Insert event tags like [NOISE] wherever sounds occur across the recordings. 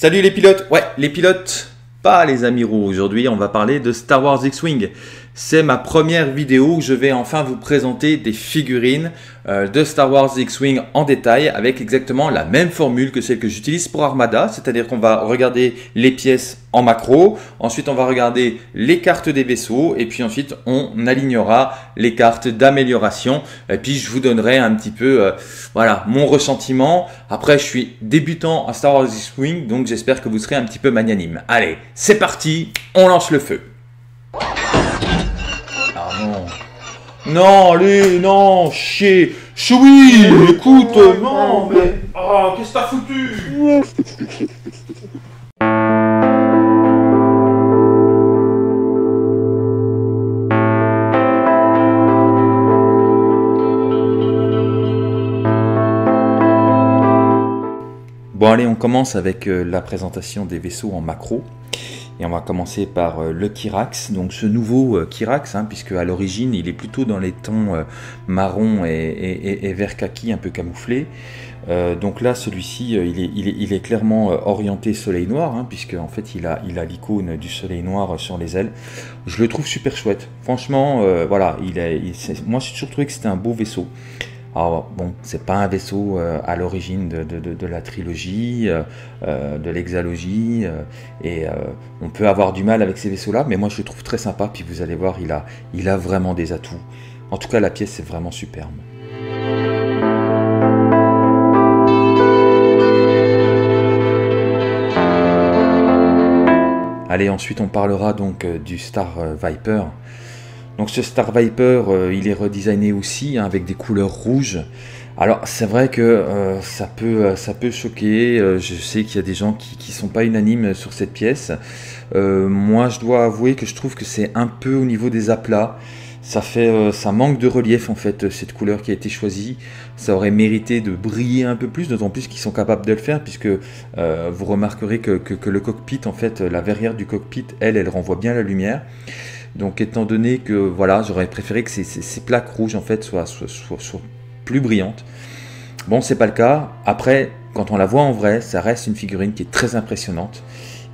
Salut les pilotes Ouais, les pilotes, pas les amiraux. Aujourd'hui, on va parler de Star Wars X-Wing. C'est ma première vidéo où je vais enfin vous présenter des figurines euh, de Star Wars X-Wing en détail avec exactement la même formule que celle que j'utilise pour Armada, c'est-à-dire qu'on va regarder les pièces en macro, ensuite on va regarder les cartes des vaisseaux et puis ensuite on alignera les cartes d'amélioration et puis je vous donnerai un petit peu euh, voilà mon ressentiment. Après je suis débutant à Star Wars X-Wing donc j'espère que vous serez un petit peu magnanime. Allez, c'est parti, on lance le feu. Non, allez, non, chier. Choui, écoute, non, mais. Oh, qu'est-ce que t'as foutu? Bon allez, on commence avec euh, la présentation des vaisseaux en macro. Et on va commencer par euh, le Kirax, donc ce nouveau euh, Kirax, hein, puisque à l'origine il est plutôt dans les tons euh, marron et, vert kaki un peu camouflé. donc là celui-ci il, est, clairement orienté soleil noir, hein, puisque en fait il a l'icône du soleil noir sur les ailes. Je le trouve super chouette. Franchement, voilà, il moi j'ai toujours trouvé que c'était un beau vaisseau. Alors bon, c'est pas un vaisseau euh, à l'origine de, la trilogie, euh, euh, de l'exalogie, et on peut avoir du mal avec ces vaisseaux-là, mais moi je le trouve très sympa, puis vous allez voir, il a, il a vraiment des atouts. En tout cas, la pièce est vraiment superbe. Allez, ensuite on parlera donc du Star Viper. Donc ce Star Viper, euh, il est redesigné aussi hein, avec des couleurs rouges. Alors c'est vrai que euh, ça, peut, euh, ça peut choquer, je sais qu'il y a des gens qui ne sont pas unanimes sur cette pièce. moi je dois avouer que je trouve que c'est un peu au niveau des aplats. Ça, fait, ça manque de relief en fait cette couleur qui a été choisie. Ça aurait mérité de briller un peu plus, d'autant plus qu'ils sont capables de le faire puisque vous remarquerez que, que, le cockpit en fait, la verrière du cockpit, elle, elle renvoie bien la lumière. Donc étant donné que voilà, j'aurais préféré que ces, plaques rouges en fait soient, plus brillantes. Bon, c'est pas le cas. Après, quand on la voit en vrai, ça reste une figurine qui est très impressionnante,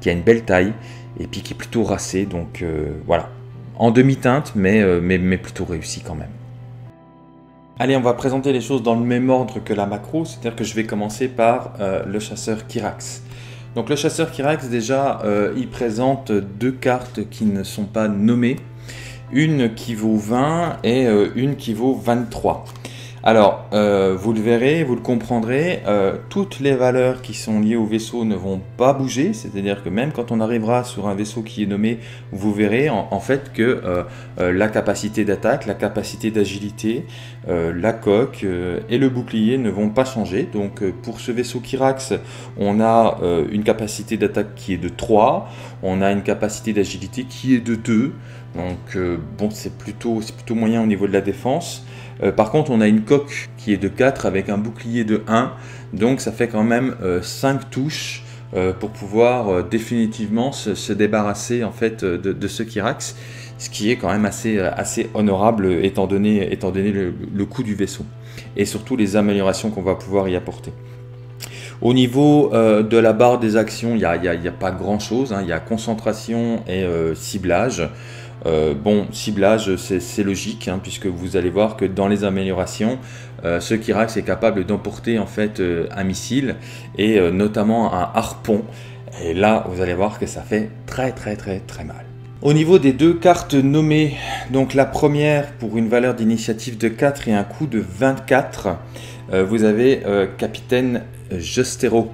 qui a une belle taille et puis qui est plutôt racée. Donc euh, voilà, en demi-teinte, euh, mais, plutôt réussi quand même. Allez, on va présenter les choses dans le même ordre que la macro, c'est-à-dire que je vais commencer par euh, le chasseur Kirax. Donc le chasseur Kirax déjà, euh, il présente deux cartes qui ne sont pas nommées. Une qui vaut 20 et euh, une qui vaut 23. Alors, euh, vous le verrez, vous le comprendrez, euh, toutes les valeurs qui sont liées au vaisseau ne vont pas bouger, c'est-à-dire que même quand on arrivera sur un vaisseau qui est nommé, vous verrez en, fait que euh, la capacité d'attaque, la capacité d'agilité, la coque et le bouclier ne vont pas changer. Donc pour ce vaisseau Kirax, on a une capacité d'attaque qui est de 3, on a une capacité d'agilité qui est de 2, donc bon c'est plutôt, plutôt moyen au niveau de la défense. Euh, par contre, on a une coque qui est de 4 avec un bouclier de 1, donc ça fait quand même 5 euh, touches euh, pour pouvoir définitivement se, débarrasser en fait de, ce Kirax, ce qui est quand même assez, honorable étant donné le, coût du vaisseau et surtout les améliorations qu'on va pouvoir y apporter. Au niveau de la barre des actions, il n'y a, pas grand chose, hein. il y a concentration et ciblage. Euh, bon, ciblage, c'est logique, hein, puisque vous allez voir que dans les améliorations, euh, ce Kirax est capable d'emporter en fait euh, un missile et notamment un harpon. Et là, vous allez voir que ça fait très très très très mal. Au niveau des deux cartes nommées, donc la première pour une valeur d'initiative de 4 et un coût de 24, vous avez Capitaine Justero.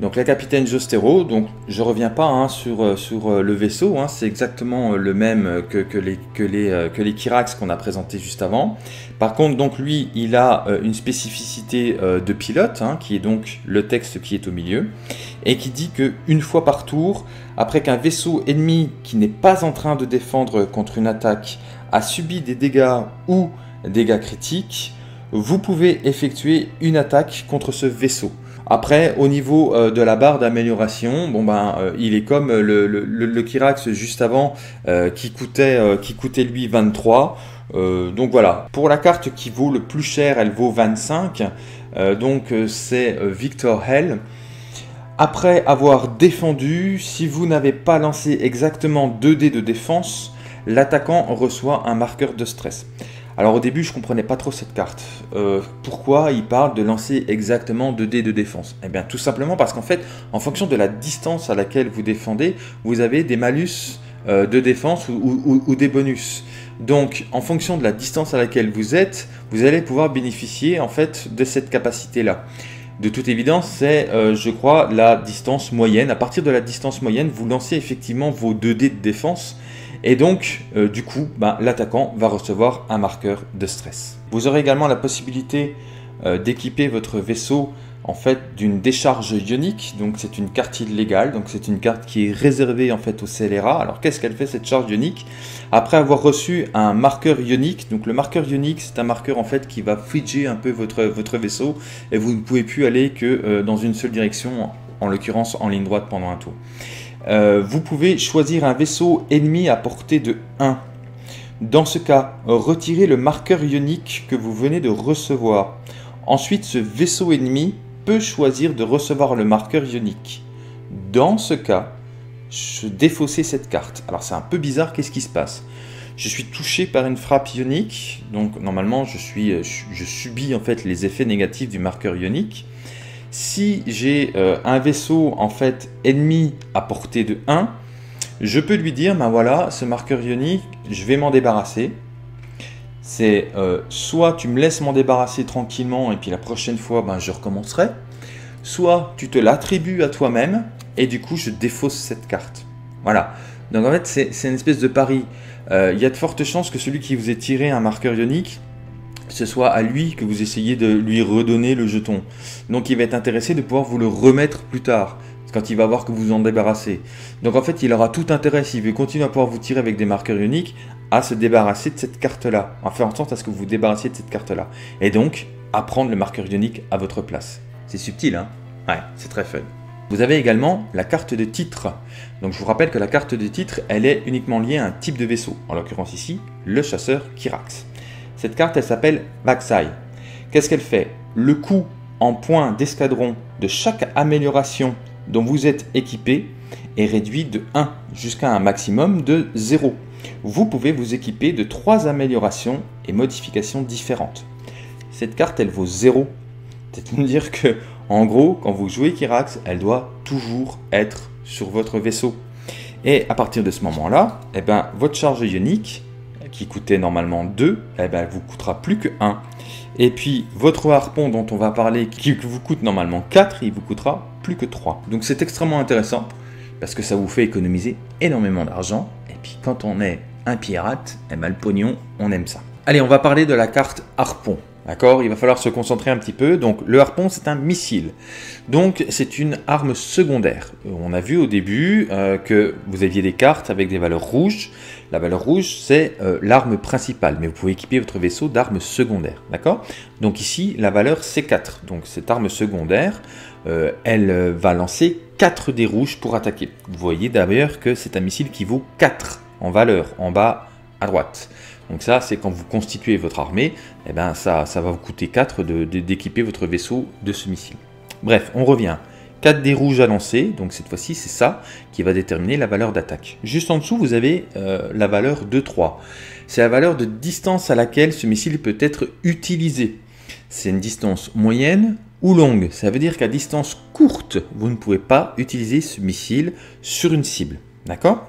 Donc la capitaine Jostero, donc je reviens pas hein, sur, euh, euh, le vaisseau, hein, c'est exactement euh, le même que, les, que, Kirax qu'on a présenté juste avant. Par contre, donc lui, il a une spécificité de pilote, hein, qui est donc le texte qui est au milieu, et qui dit que une fois par tour, après qu'un vaisseau ennemi qui n'est pas en train de défendre contre une attaque a subi des dégâts ou dégâts critiques, vous pouvez effectuer une attaque contre ce vaisseau. Après, au niveau euh, de la barre d'amélioration, bon ben, euh, il est comme le, le, Kirax juste avant euh, qui, coûtait, qui coûtait lui 23. donc voilà, pour la carte qui vaut le plus cher, elle vaut 25. donc c'est Victor Hell. après avoir défendu, si vous n'avez pas lancé exactement 2 dés de défense, l'attaquant reçoit un marqueur de stress. Alors au début, je comprenais pas trop cette carte. Euh, pourquoi il parle de lancer exactement 2 dés de défense? Eh bien tout simplement parce qu'en fait, en fonction de la distance à laquelle vous défendez, vous avez des malus euh, de défense ou, des bonus. Donc en fonction de la distance à laquelle vous êtes, vous allez pouvoir bénéficier en fait de cette capacité-là. De toute évidence, c'est, euh, je crois, la distance moyenne. À partir de la distance moyenne, vous lancez effectivement vos 2 dés de défense et donc, euh, du coup, bah, l'attaquant va recevoir un marqueur de stress. Vous aurez également la possibilité euh, d'équiper votre vaisseau en fait d'une décharge ionique. Donc, c'est une carte illégale. Donc, c'est une carte qui est réservée en fait au scélérat. Alors, qu'est-ce qu'elle fait cette charge ionique? Après avoir reçu un marqueur ionique, donc le marqueur ionique, c'est un marqueur en fait qui va figer un peu votre, votre vaisseau et vous ne pouvez plus aller que euh, dans une seule direction, en l'occurrence en ligne droite pendant un tour. Euh, vous pouvez choisir un vaisseau ennemi à portée de 1. Dans ce cas, retirez le marqueur ionique que vous venez de recevoir. Ensuite, ce vaisseau ennemi peut choisir de recevoir le marqueur ionique. Dans ce cas, je défaussez cette carte. Alors c'est un peu bizarre, qu'est-ce qui se passe? Je suis touché par une frappe ionique, donc normalement je, suis, je subis en fait les effets négatifs du marqueur ionique. Si j'ai euh, un vaisseau en fait ennemi à portée de 1, je peux lui dire, ben voilà, ce marqueur ionique, je vais m'en débarrasser. C'est euh, soit tu me laisses m'en débarrasser tranquillement et puis la prochaine fois, ben, je recommencerai. Soit tu te l'attribues à toi-même et du coup, je défausse cette carte. Voilà. Donc en fait, c'est une espèce de pari. Euh, il y a de fortes chances que celui qui vous ait tiré un marqueur ionique ce soit à lui que vous essayez de lui redonner le jeton. Donc il va être intéressé de pouvoir vous le remettre plus tard, quand il va voir que vous en débarrassez. Donc en fait, il aura tout intérêt, s'il veut continuer à pouvoir vous tirer avec des marqueurs uniques, à se débarrasser de cette carte-là, à faire en sorte à ce que vous vous débarrassiez de cette carte-là. Et donc, à prendre le marqueur unique à votre place. C'est subtil, hein? Ouais, c'est très fun. Vous avez également la carte de titre. Donc je vous rappelle que la carte de titre, elle est uniquement liée à un type de vaisseau, en l'occurrence ici, le chasseur Kirax. Cette carte, elle s'appelle Vaxai. Qu'est-ce qu'elle fait? Le coût en points d'escadron de chaque amélioration dont vous êtes équipé est réduit de 1 jusqu'à un maximum de 0. Vous pouvez vous équiper de 3 améliorations et modifications différentes. Cette carte, elle vaut 0. C'est-à-dire que, en gros, quand vous jouez Kirax, elle doit toujours être sur votre vaisseau. Et à partir de ce moment-là, eh ben, votre charge ionique, qui coûtait normalement 2, eh ben, vous coûtera plus que 1. Et puis votre harpon dont on va parler, qui vous coûte normalement 4, il vous coûtera plus que 3. Donc c'est extrêmement intéressant, parce que ça vous fait économiser énormément d'argent. Et puis quand on est un pirate, eh ben, le pognon, on aime ça. Allez, on va parler de la carte harpon. D'accord? Il va falloir se concentrer un petit peu. Donc le harpon, c'est un missile. Donc c'est une arme secondaire. On a vu au début euh, que vous aviez des cartes avec des valeurs rouges. La valeur rouge, c'est euh, l'arme principale, mais vous pouvez équiper votre vaisseau d'armes secondaires. D'accord? Donc ici, la valeur, c'est 4. Donc cette arme secondaire, euh, elle va lancer 4 dés rouges pour attaquer. Vous voyez d'ailleurs que c'est un missile qui vaut 4 en valeur, en bas à droite. Donc ça, c'est quand vous constituez votre armée, eh ben ça, ça va vous coûter 4 d'équiper votre vaisseau de ce missile. Bref, on revient. 4 dés rouges à lancer, donc cette fois-ci c'est ça qui va déterminer la valeur d'attaque. Juste en dessous vous avez euh, la valeur de 3. C'est la valeur de distance à laquelle ce missile peut être utilisé. C'est une distance moyenne ou longue. Ça veut dire qu'à distance courte, vous ne pouvez pas utiliser ce missile sur une cible. D'accord?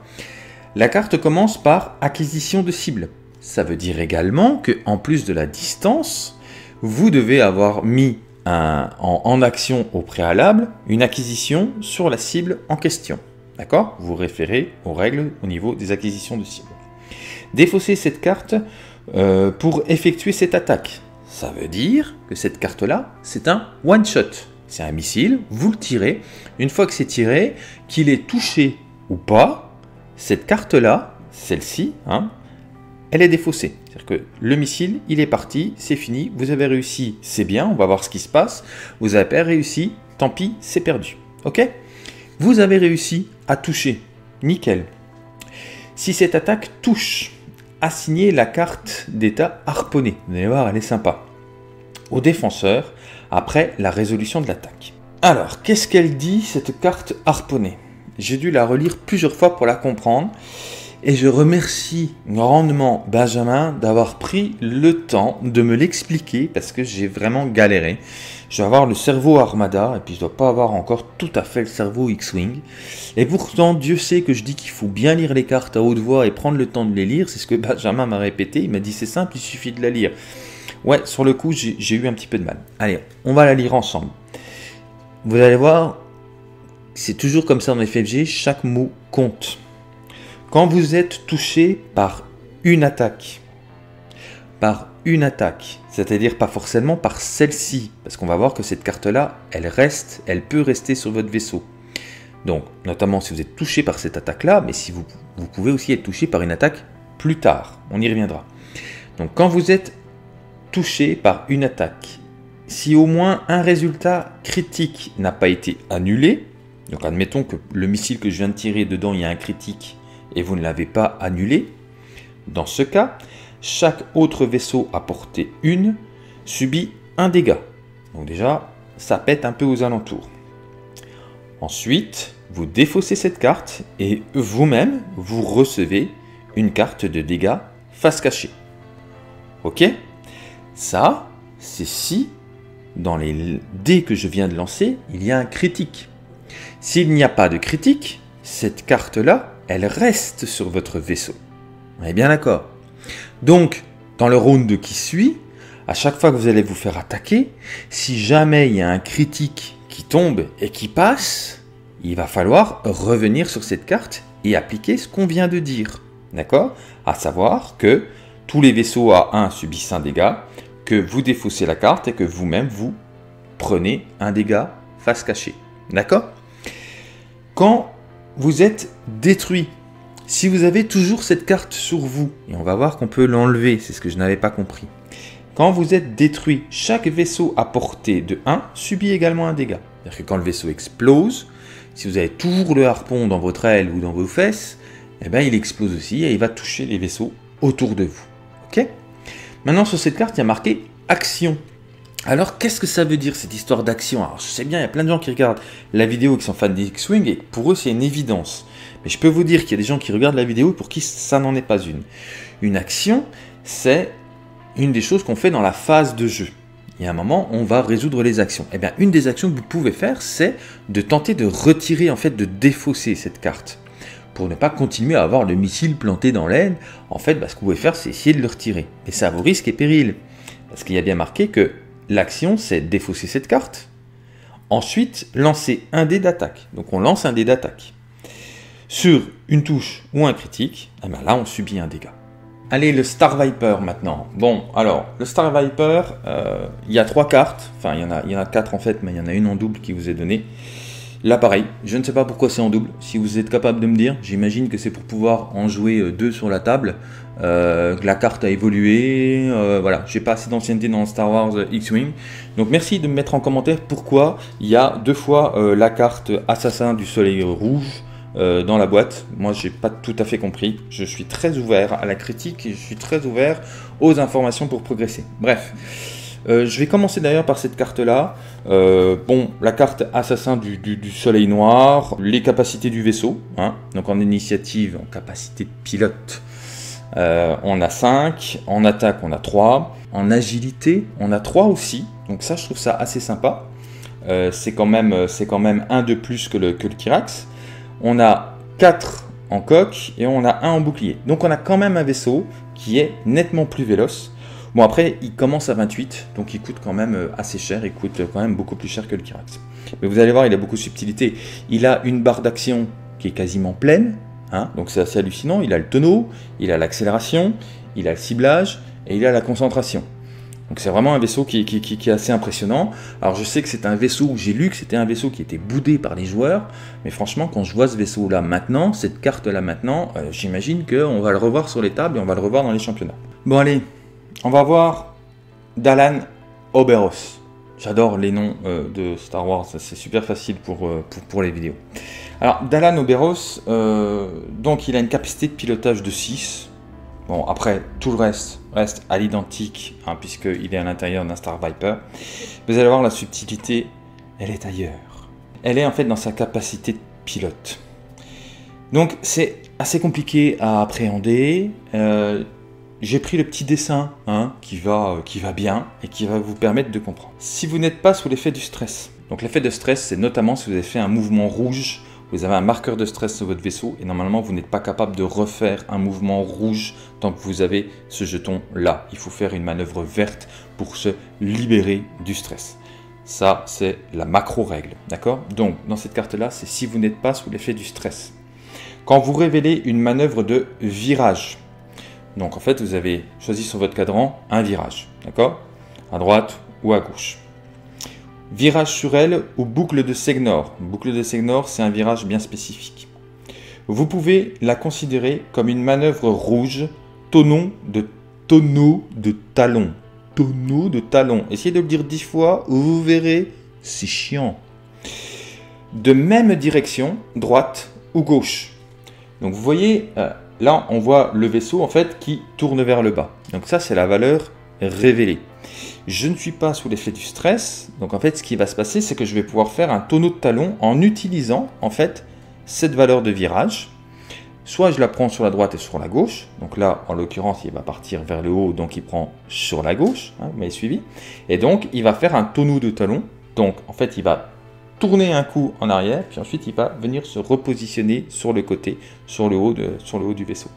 La carte commence par acquisition de cible. Ça veut dire également que en plus de la distance, vous devez avoir mis en, action au préalable une acquisition sur la cible en question. D'accord? Vous référez aux règles au niveau des acquisitions de cible. Défausser cette carte euh, pour effectuer cette attaque. Ça veut dire que cette carte-là, c'est un one-shot. C'est un missile, vous le tirez. Une fois que c'est tiré, qu'il est touché ou pas, cette carte-là, celle-ci, hein, elle est défaussée. C'est-à-dire que le missile, il est parti, c'est fini, vous avez réussi, c'est bien, on va voir ce qui se passe. Vous n'avez pas réussi, tant pis, c'est perdu. Ok? Vous avez réussi à toucher. Nickel. Si cette attaque touche, assignez la carte d'état harponné. Vous allez voir, elle est sympa. Au défenseur, après la résolution de l'attaque. Alors, qu'est-ce qu'elle dit, cette carte harponnée? J'ai dû la relire plusieurs fois pour la comprendre. Et je remercie grandement Benjamin d'avoir pris le temps de me l'expliquer parce que j'ai vraiment galéré. Je dois avoir le cerveau Armada et puis je dois pas avoir encore tout à fait le cerveau X-Wing. Et pourtant, Dieu sait que je dis qu'il faut bien lire les cartes à haute voix et prendre le temps de les lire. C'est ce que Benjamin m'a répété. Il m'a dit c'est simple, il suffit de la lire. Ouais, sur le coup, j'ai eu un petit peu de mal. Allez, on va la lire ensemble. Vous allez voir, c'est toujours comme ça dans FFG, chaque mot compte. Quand vous êtes touché par une attaque, par une attaque, c'est-à-dire pas forcément par celle-ci, parce qu'on va voir que cette carte-là, elle reste, elle peut rester sur votre vaisseau. Donc, notamment si vous êtes touché par cette attaque-là, mais si vous, vous pouvez aussi être touché par une attaque plus tard, on y reviendra. Donc, quand vous êtes touché par une attaque, si au moins un résultat critique n'a pas été annulé, donc admettons que le missile que je viens de tirer dedans, il y a un critique et vous ne l'avez pas annulé, dans ce cas, chaque autre vaisseau à portée 1 subit un dégât. Donc déjà, ça pète un peu aux alentours. Ensuite, vous défaussez cette carte et vous-même, vous recevez une carte de dégâts face cachée. Ok? Ça, c'est si, dans les dés que je viens de lancer, il y a un critique. S'il n'y a pas de critique, cette carte-là elle reste sur votre vaisseau. On est bien d'accord. Donc, dans le round qui suit, à chaque fois que vous allez vous faire attaquer, si jamais il y a un critique qui tombe et qui passe, il va falloir revenir sur cette carte et appliquer ce qu'on vient de dire. D'accord? À savoir que tous les vaisseaux à 1 subissent un dégât, que vous défaussez la carte et que vous-même vous prenez un dégât face cachée. D'accord? Quand vous êtes détruit. Si vous avez toujours cette carte sur vous, et on va voir qu'on peut l'enlever, c'est ce que je n'avais pas compris. Quand vous êtes détruit, chaque vaisseau à portée de 1 subit également un dégât. C'est-à-dire que quand le vaisseau explose, si vous avez toujours le harpon dans votre aile ou dans vos fesses, eh bien il explose aussi et il va toucher les vaisseaux autour de vous. Ok? Maintenant sur cette carte, il y a marqué action. Alors, qu'est-ce que ça veut dire cette histoire d'action? Alors, je sais bien, il y a plein de gens qui regardent la vidéo qui sont fans d'X-Wing et pour eux, c'est une évidence. Mais je peux vous dire qu'il y a des gens qui regardent la vidéo pour qui ça n'en est pas une. Une action, c'est une des choses qu'on fait dans la phase de jeu. Il y a un moment, on va résoudre les actions. Eh bien, une des actions que vous pouvez faire, c'est de tenter de retirer, en fait, de défausser cette carte. Pour ne pas continuer à avoir le missile planté dans l'aine, en fait, bah, ce que vous pouvez faire, c'est essayer de le retirer. Et ça à vos risques et périls. Parce qu'il y a bien marqué que L'action, c'est défausser cette carte. Ensuite, lancer un dé d'attaque. Donc on lance un dé d'attaque. Sur une touche ou un critique, eh ben là on subit un dégât. Allez, le Star Viper maintenant. Bon, alors, le Star Viper, euh, il y a trois cartes. Enfin, il y, en a, il y en a quatre en fait, mais il y en a une en double qui vous est donnée. Là, pareil, je ne sais pas pourquoi c'est en double. Si vous êtes capable de me dire, j'imagine que c'est pour pouvoir en jouer euh, deux sur la table. Euh, la carte a évolué. Euh, voilà, j'ai pas assez d'ancienneté dans Star Wars X-Wing. Donc merci de me mettre en commentaire pourquoi il y a deux fois la carte Assassin du Soleil Rouge dans la boîte. Moi, j'ai pas tout à fait compris. Je suis très ouvert à la critique et je suis très ouvert aux informations pour progresser. Bref. Euh, je vais commencer d'ailleurs par cette carte-là. Euh, bon, la carte assassin du, soleil noir, les capacités du vaisseau. Hein. Donc en initiative, en capacité de pilote, euh, on a 5. En attaque, on a 3. En agilité, on a 3 aussi. Donc ça, je trouve ça assez sympa. c'est quand, même, un de plus que le, que le Kirax. On a 4 en coque et on a un en bouclier. Donc on a quand même un vaisseau qui est nettement plus véloce. Bon, après, il commence à 28, donc il coûte quand même euh, assez cher, il coûte quand même beaucoup plus cher que le Kirax. Mais vous allez voir, il a beaucoup de subtilité. Il a une barre d'action qui est quasiment pleine, hein, donc c'est assez hallucinant. Il a le tonneau, il a l'accélération, il a le ciblage et il a la concentration. Donc c'est vraiment un vaisseau qui, est assez impressionnant. Alors je sais que c'est un vaisseau où j'ai lu que c'était un vaisseau qui était boudé par les joueurs, mais franchement quand je vois ce vaisseau là maintenant, cette carte là maintenant, euh, j'imagine qu'on va le revoir sur les tables et on va le revoir dans les championnats. Bon allez, on va voir Dalan Oberos. J'adore les noms euh, de Star Wars, c'est super facile pour, euh, pour, les vidéos. Alors, Dalan Oberos, euh, donc il a une capacité de pilotage de 6. Bon, après, tout le reste reste à l'identique, hein, puisqu'il est à l'intérieur d'un Star Viper. Vous allez voir, la subtilité, elle est ailleurs. elle est en fait dans sa capacité de pilote. Donc c'est assez compliqué à appréhender. J'ai pris le petit dessin hein, qui, va, euh, qui va bien et qui va vous permettre de comprendre. Si vous n'êtes pas sous l'effet du stress, donc l'effet de stress c'est notamment si vous avez fait un mouvement rouge, vous avez un marqueur de stress sur votre vaisseau et normalement vous n'êtes pas capable de refaire un mouvement rouge tant que vous avez ce jeton là. Il faut faire une manœuvre verte pour se libérer du stress. Ça, c'est la macro-règle. D'accord? Donc, dans cette carte-là, c'est si vous n'êtes pas sous l'effet du stress. Quand vous révélez une manœuvre de virage, donc en fait, vous avez choisi sur votre cadran un virage. D'accord? À droite ou à gauche. Virage sur elle ou boucle de Segnor? Boucle de Segnor, c'est un virage bien spécifique. Vous pouvez la considérer comme une manœuvre rouge, tonneau de tonneau de talon tonneau de talon. Essayez de le dire dix fois, vous verrez, c'est chiant. De même direction, droite ou gauche. Donc vous voyez, euh, là on voit le vaisseau en fait qui tourne vers le bas. Donc ça c'est la valeur révélée. Je ne suis pas sous l'effet du stress, donc en fait ce qui va se passer c'est que je vais pouvoir faire un tonneau de talon en utilisant en fait cette valeur de virage. Soit je la prends sur la droite et sur la gauche, donc là en l'occurrence il va partir vers le haut, donc il prend sur la gauche, hein, m'avez suivi, et donc il va faire un tonneau de talon, donc en fait il va tourner un coup en arrière, puis ensuite il va venir se repositionner sur le côté, sur le haut, du vaisseau.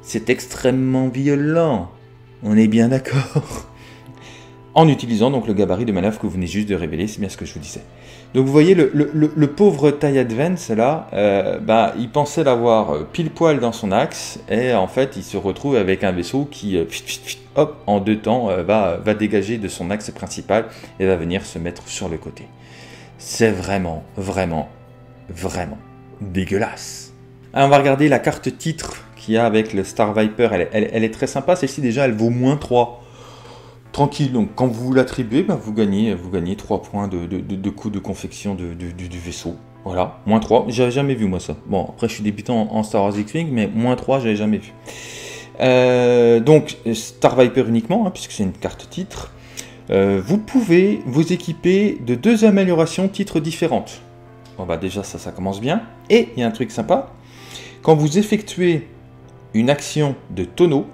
C'est extrêmement violent, on est bien d'accord [LAUGHS] en utilisant donc le gabarit de manœuvre que vous venez juste de révéler, c'est bien ce que je vous disais. Donc vous voyez, le, pauvre TIE Advance, là, euh, bah, il pensait l'avoir euh, pile poil dans son axe, et en fait, il se retrouve avec un vaisseau qui, euh, hop, en deux temps, va, va dégager de son axe principal et va venir se mettre sur le côté. C'est vraiment, vraiment, vraiment dégueulasse. Alors, on va regarder la carte titre qu'il y a avec le Star Viper, elle, est très sympa, celle-ci déjà, elle vaut moins 3 tranquille. Donc quand vous l'attribuez, ben, vous gagnez vous gagnez 3 points de, de, de, coût de confection du, vaisseau. Voilà, moins 3. J'avais jamais vu moi ça. Bon, après je suis débutant en, Star Wars X-Wing, mais moins 3, j'avais jamais vu. Euh, donc Star Viper uniquement, hein, puisque c'est une carte titre. Euh, vous pouvez vous équiper de deux améliorations titres différentes. Bon bah déjà ça, ça commence bien. Et il y a un truc sympa. Quand vous effectuez une action de tonneau,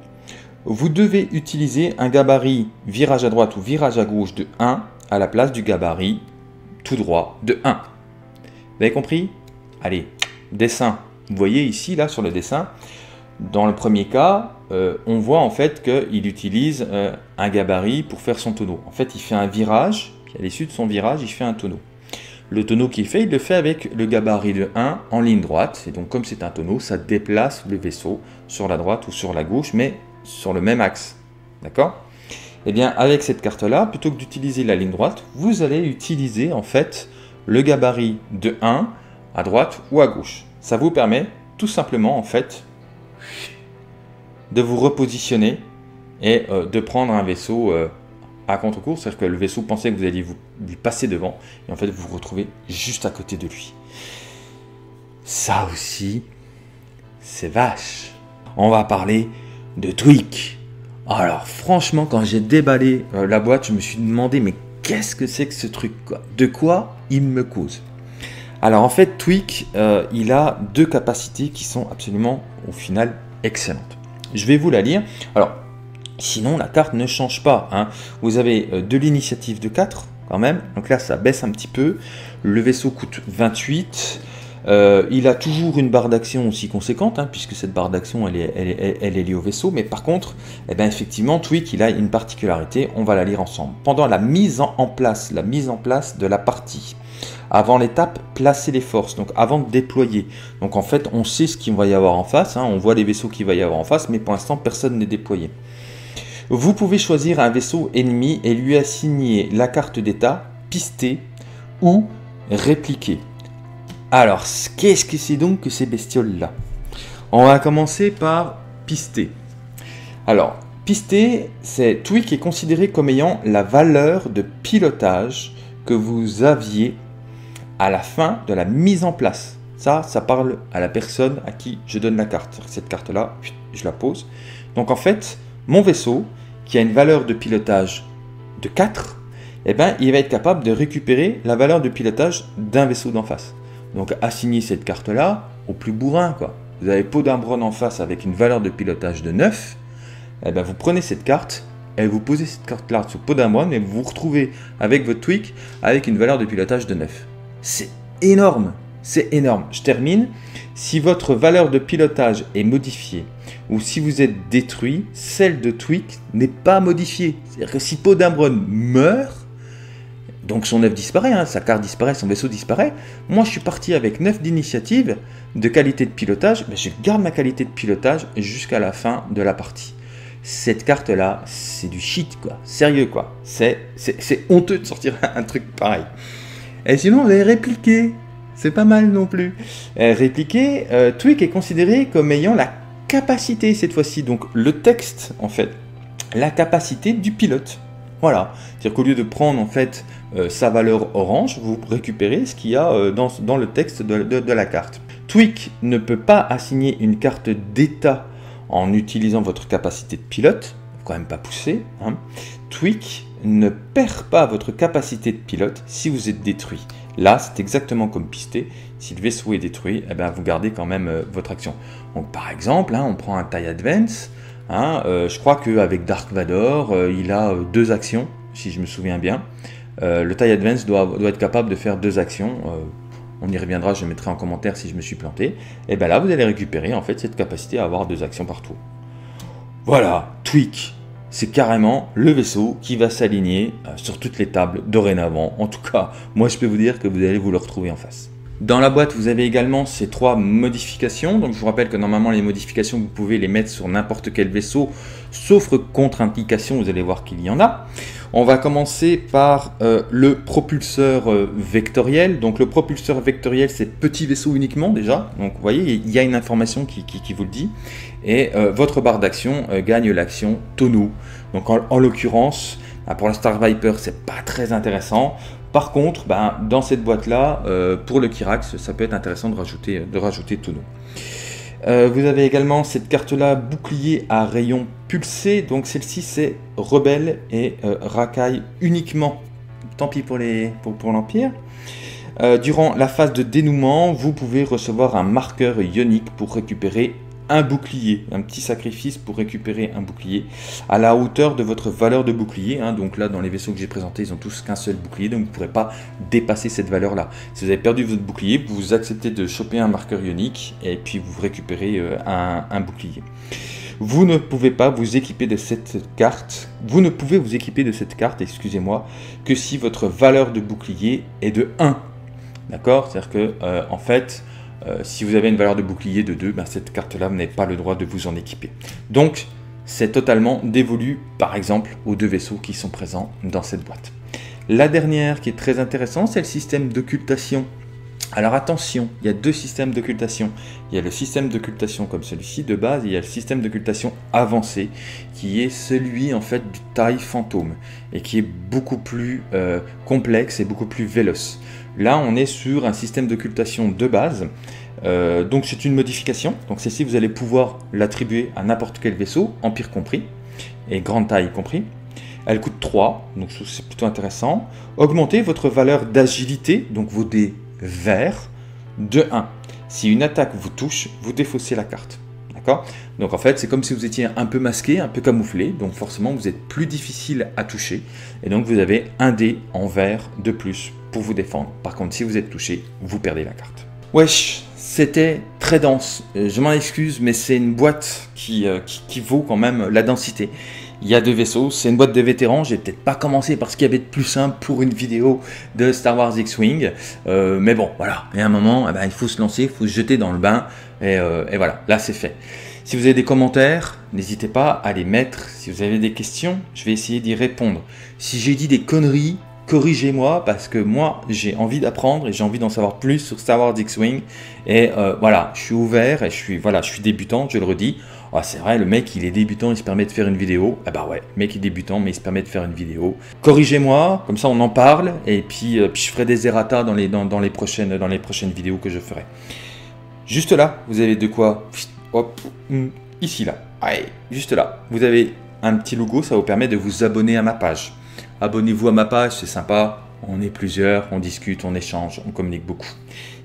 vous devez utiliser un gabarit virage à droite ou virage à gauche de 1 à la place du gabarit tout droit de 1. Vous avez compris? Allez, dessin. Vous voyez ici, là, sur le dessin, dans le premier cas, euh, on voit en fait qu'il utilise euh, un gabarit pour faire son tonneau. En fait, il fait un virage, puis à l'issue de son virage, il fait un tonneau. Le tonneau qu'il fait, il le fait avec le gabarit de 1 en ligne droite. Et donc, comme c'est un tonneau, ça déplace le vaisseau sur la droite ou sur la gauche, mais sur le même axe. D'accord? Eh bien, avec cette carte-là, plutôt que d'utiliser la ligne droite, vous allez utiliser en fait le gabarit de 1 à droite ou à gauche. Ça vous permet tout simplement en fait de vous repositionner et euh, de prendre un vaisseau euh, à contre-cours, c'est-à-dire que le vaisseau pensait que vous alliez lui passer devant, et en fait vous vous retrouvez juste à côté de lui. Ça aussi, c'est vache. On va parler de tweak. Alors franchement, quand j'ai déballé euh, la boîte, je me suis demandé mais qu'est-ce que c'est que ce truc De quoi il me cause? Alors en fait, Tweak, euh, il a deux capacités qui sont absolument au final excellentes. Je vais vous la lire. Alors, sinon la carte ne change pas. Hein. Vous avez euh, de l'initiative de 4 quand même. Donc là, ça baisse un petit peu. Le vaisseau coûte 28. Euh, il a toujours une barre d'action aussi conséquente, hein, puisque cette barre d'action elle est, liée au vaisseau, mais par contre, eh ben, effectivement, Tweak il a une particularité, on va la lire ensemble. Pendant la mise en place, la mise en place de la partie, avant l'étape placer les forces, donc avant de déployer. Donc en fait, on sait ce qu'il va y avoir en face, hein, on voit les vaisseaux qu'il va y avoir en face, mais pour l'instant, personne n'est déployé. Vous pouvez choisir un vaisseau ennemi et lui assigner la carte d'état, pisté ou répliqué. Alors, qu'est-ce que c'est donc que ces bestioles-là? On va commencer par Pisté. Alors, Pisté, c'est Tweak est considéré comme ayant la valeur de pilotage que vous aviez à la fin de la mise en place. Ça, ça parle à la personne à qui je donne la carte. Cette carte-là, je la pose. Donc en fait, mon vaisseau, qui a une valeur de pilotage de 4, eh ben, il va être capable de récupérer la valeur de pilotage d'un vaisseau d'en face. Donc assigner cette carte-là au plus bourrin. Quoi. Vous avez Podambron en face avec une valeur de pilotage de 9. Eh ben, vous prenez cette carte et vous posez cette carte-là sur Podambron et vous vous retrouvez avec votre tweak avec une valeur de pilotage de 9. C'est énorme. C'est énorme. Je termine. Si votre valeur de pilotage est modifiée ou si vous êtes détruit, celle de Tweak n'est pas modifiée. C'est-à-dire que si Podambron meurt, donc son œuf disparaît, hein, sa carte disparaît, son vaisseau disparaît. Moi, je suis parti avec 9 d'initiative, de qualité de pilotage. mais je garde ma qualité de pilotage jusqu'à la fin de la partie. Cette carte-là, c'est du shit, quoi. Sérieux, quoi. C'est honteux de sortir [LAUGHS] un truc pareil. Et sinon, vous avez répliqué. C'est pas mal non plus. Euh, répliquer, euh, Tweak est considéré comme ayant la capacité cette fois-ci, donc le texte en fait, la capacité du pilote. Voilà. C'est-à-dire qu'au lieu de prendre en fait euh, sa valeur orange, vous récupérez ce qu'il y a euh, dans, le texte de, la carte. Tweak ne peut pas assigner une carte d'état en utilisant votre capacité de pilote, quand même pas pousser. Hein. Tweak ne perd pas votre capacité de pilote si vous êtes détruit. Là, c'est exactement comme pisté. Si le vaisseau est détruit, eh bien, vous gardez quand même euh, votre action. Donc, par exemple, hein, on prend un TIE Advance. Hein, euh, je crois qu'avec Dark Vador, euh, il a deux actions, si je me souviens bien. le TIE Advance doit, doit, être capable de faire deux actions. on y reviendra, je mettrai en commentaire si je me suis planté. Et eh bien là, vous allez récupérer en fait cette capacité à avoir deux actions partout. Voilà, tweak c'est carrément le vaisseau qui va s'aligner euh, sur toutes les tables dorénavant. En tout cas, moi je peux vous dire que vous allez vous le retrouver en face. Dans la boîte, vous avez également ces trois modifications. Donc je vous rappelle que normalement les modifications, vous pouvez les mettre sur n'importe quel vaisseau, sauf contre-indication, vous allez voir qu'il y en a. On va commencer par euh, le propulseur euh, vectoriel. Donc le propulseur vectoriel, c'est petit vaisseau uniquement déjà. Donc vous voyez, il y a une information qui, vous le dit. Et euh, votre barre d'action gagne l'action tonneau. Donc en, l'occurrence, bah, pour la Star Viper, c'est pas très intéressant. Par contre, bah, dans cette boîte-là, pour le Kirax, ça peut être intéressant de rajouter, de rajouter. Euh, vous avez également cette carte-là, bouclier à rayon pulsé. Donc celle-ci, c'est rebelle et euh, uniquement. Tant pis pour l'Empire. Euh, durant la phase de dénouement, vous pouvez recevoir un marqueur ionique pour récupérer un bouclier, un petit sacrifice pour récupérer un bouclier à la hauteur de votre valeur de bouclier. Hein. Donc là, dans les vaisseaux que j'ai présentés, ils ont tous qu'un seul bouclier, donc vous ne pourrez pas dépasser cette valeur-là. Si vous avez perdu votre bouclier, vous acceptez de choper un marqueur ionique et puis vous récupérez euh, un, bouclier. Vous ne pouvez pas vous équiper de cette carte, vous ne pouvez vous équiper de cette carte, excusez-moi, que si votre valeur de bouclier est de 1. D'accord? C'est-à-dire que, euh, en fait, euh, si vous avez une valeur de bouclier de 2, ben, cette carte-là, vous pas le droit de vous en équiper. Donc, c'est totalement dévolu, par exemple, aux deux vaisseaux qui sont présents dans cette boîte. La dernière qui est très intéressante, c'est le système d'occultation. Alors attention, il y a deux systèmes d'occultation. Il y a le système d'occultation comme celui-ci de base, et il y a le système d'occultation avancé, qui est celui en fait du taille fantôme, et qui est beaucoup plus euh, complexe et beaucoup plus véloce. Là, on est sur un système d'occultation de base. Euh, donc c'est une modification. Donc celle-ci, vous allez pouvoir l'attribuer à n'importe quel vaisseau, Empire compris, et grande taille compris. Elle coûte 3, donc c'est plutôt intéressant. Augmentez votre valeur d'agilité, donc vos dés verts, de 1. Si une attaque vous touche, vous défaussez la carte. D'accord? Donc en fait, c'est comme si vous étiez un peu masqué, un peu camouflé, donc forcément vous êtes plus difficile à toucher, et donc vous avez un dé en vert de plus pour vous défendre. Par contre, si vous êtes touché, vous perdez la carte. Wesh, c'était très dense. Euh, je m'en excuse, mais c'est une boîte euh, qui, qui, vaut quand même la densité. Il y a deux vaisseaux, c'est une boîte de vétérans. J'ai peut-être pas commencé par ce qu'il y avait de plus simple pour une vidéo de Star Wars X-Wing. Euh, mais bon, voilà. Il y a un moment, eh ben, il faut se lancer, il faut se jeter dans le bain. Et, et voilà, là c'est fait. Si vous avez des commentaires, n'hésitez pas à les mettre. Si vous avez des questions, je vais essayer d'y répondre. Si j'ai dit des conneries, corrigez-moi parce que moi j'ai envie d'apprendre et j'ai envie d'en savoir plus sur Star Wars X-Wing. Et euh, voilà je suis ouvert et je suis voilà je suis débutant je le redis. Oh, c'est vrai le mec il est débutant il se permet de faire une vidéo. Ah bah ouais le mec est débutant mais il se permet de faire une vidéo. Corrigez-moi comme ça on en parle et puis, euh, je ferai des errata dans les, prochaines, vidéos que je ferai. Juste là vous avez de quoi? Hop hmm, ici là. Juste là. Vous avez un petit logo ça vous permet de vous abonner à ma page Abonnez-vous à ma page, c'est sympa. On est plusieurs, on discute, on échange, on communique beaucoup.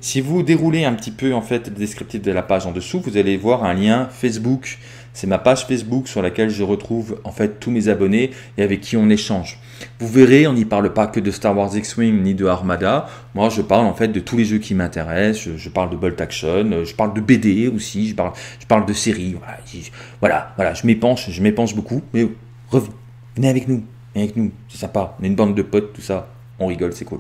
Si vous déroulez un petit peu en fait le descriptif de la page en dessous, vous allez voir un lien Facebook. C'est ma page Facebook sur laquelle je retrouve en fait tous mes abonnés et avec qui on échange. Vous verrez, on n'y parle pas que de Star Wars X-Wing ni de Armada. Moi, je parle en fait de tous les jeux qui m'intéressent. Je, parle de Bolt Action, je parle de BD aussi, je parle, de séries. Voilà, voilà, je m'épanche, je m'épanche beaucoup. Mais revenez, venez avec nous, avec nous, c'est sympa. On est une bande de potes, tout ça on rigole, c'est cool.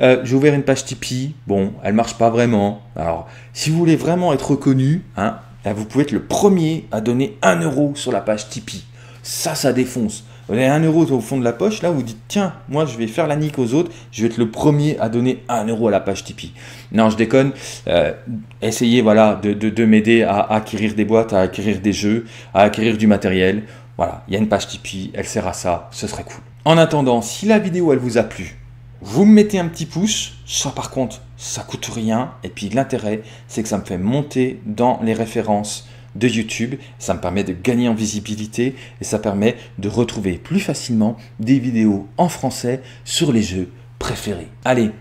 Euh, j'ai ouvert une page Tipeee. Bon, elle marche pas vraiment. Alors, si vous voulez vraiment être reconnu, hein, vous pouvez être le premier à donner 1 euro sur la page Tipeee. Ça, ça défonce. Vous avez 1 euro au fond de la poche, là, vous dites, tiens, moi, je vais faire la nique aux autres, je vais être le premier à donner 1 euro à la page Tipeee. Non, je déconne. Euh, essayez, de m'aider à acquérir des boîtes, à acquérir des jeux, à acquérir du matériel. Voilà, il y a une page Tipeee, elle sert à ça, ce serait cool. En attendant, si la vidéo elle vous a plu, vous me mettez un petit pouce. Ça par contre, ça coûte rien. Et puis l'intérêt, c'est que ça me fait monter dans les références de YouTube. Ça me permet de gagner en visibilité et ça permet de retrouver plus facilement des vidéos en français sur les jeux préférés. Allez,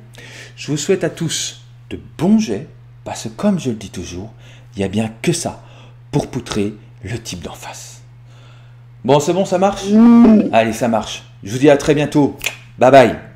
je vous souhaite à tous de bons jets parce que comme je le dis toujours, il n'y a bien que ça pour poutrer le type d'en face. Bon, c'est bon, ça marche Allez, ça marche. Je vous dis à très bientôt. Bye bye.